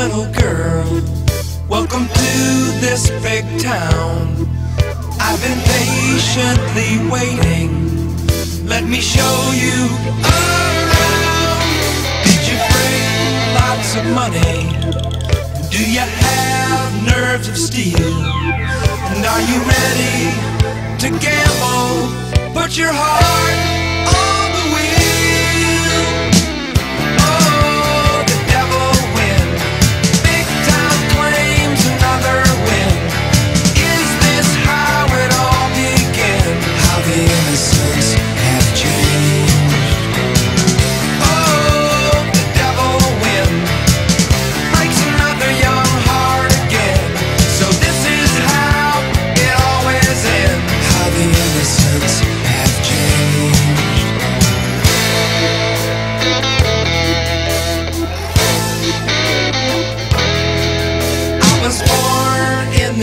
little girl. Welcome to this big town. I've been patiently waiting. Let me show you around. Did you bring lots of money? Do you have nerves of steel? And are you ready to gamble? Put your heart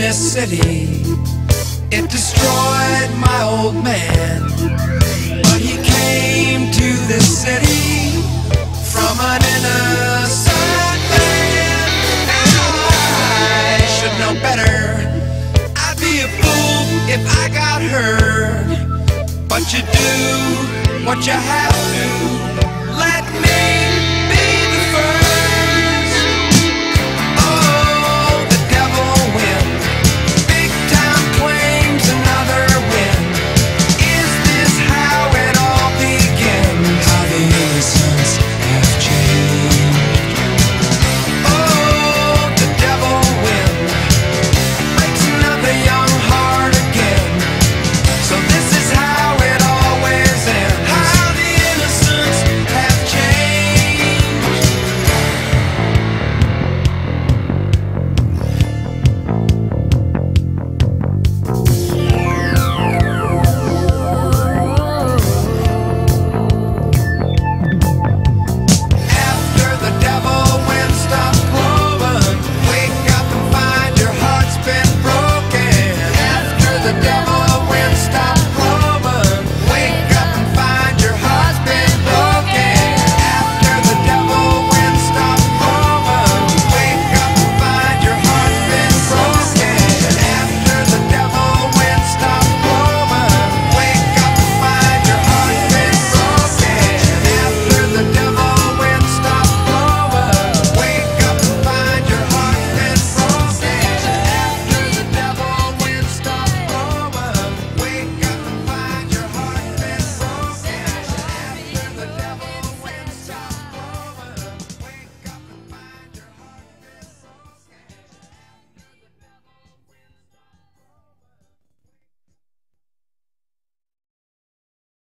this city. It destroyed my old man. But he came to this city from an innocent land. I should know better. I'd be a fool if I got hurt. But you do what you have to.